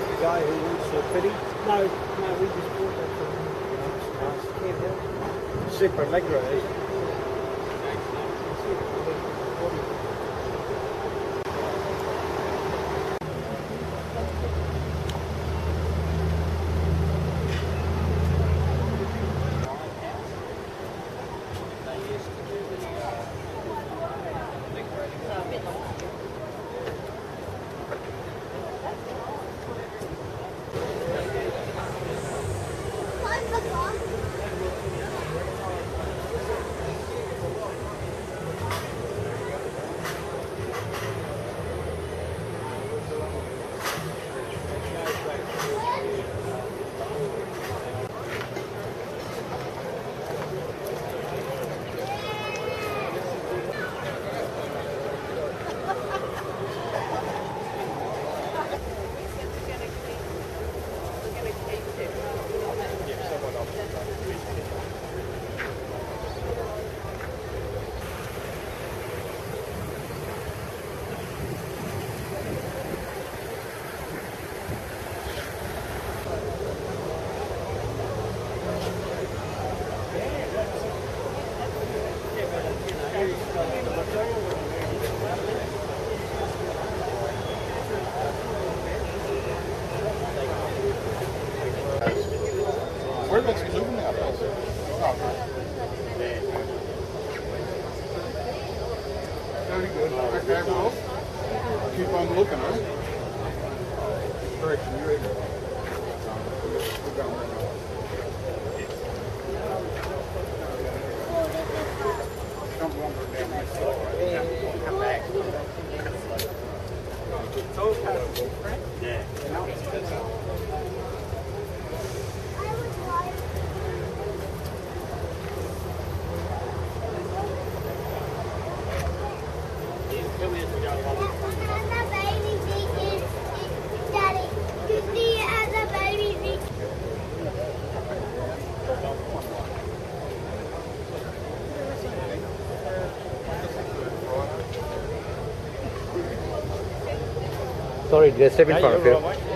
that the guy who was uh, fitting? No, no, we just bought that from him. Can't help. Super Allegro, is it? Whereabouts you now? Oh, Very good. Okay, well, keep on looking, huh? Correction, you ready? We're going right Sorry, did I step in front of you?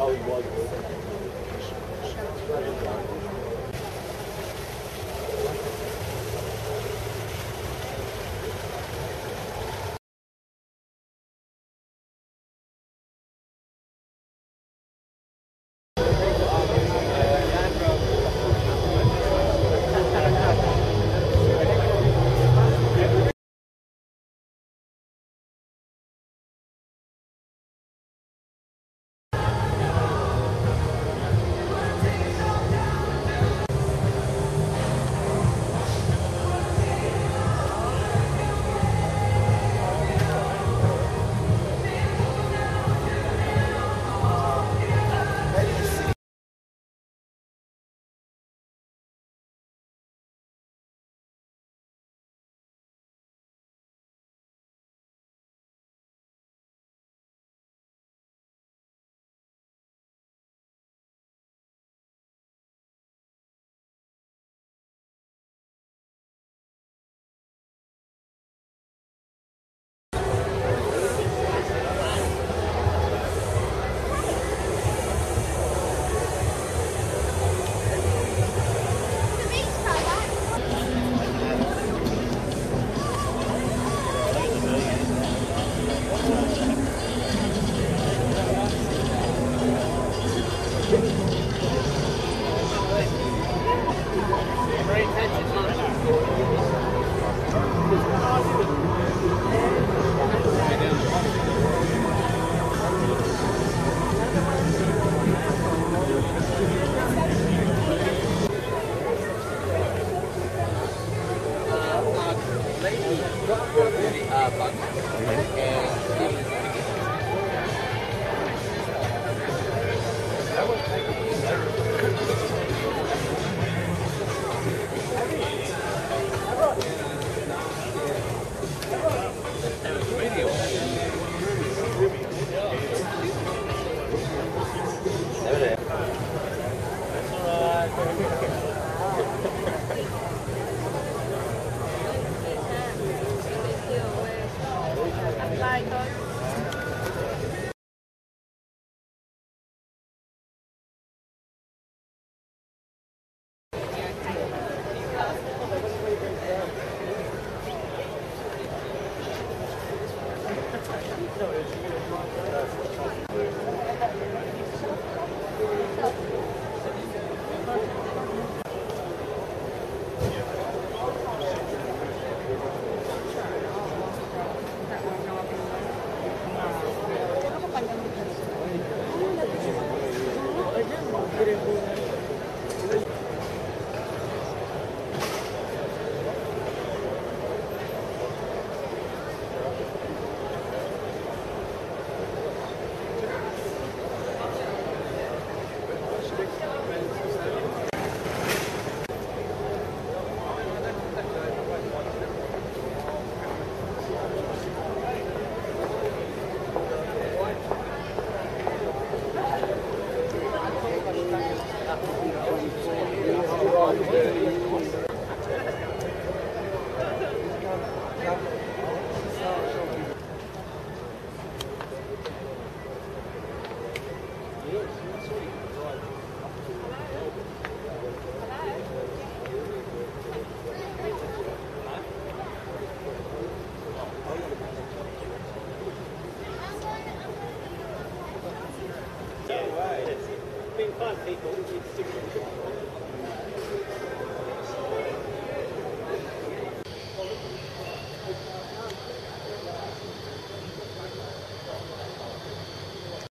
Oh, lady brought her beauty up and Apply thôi. being fun people, it's.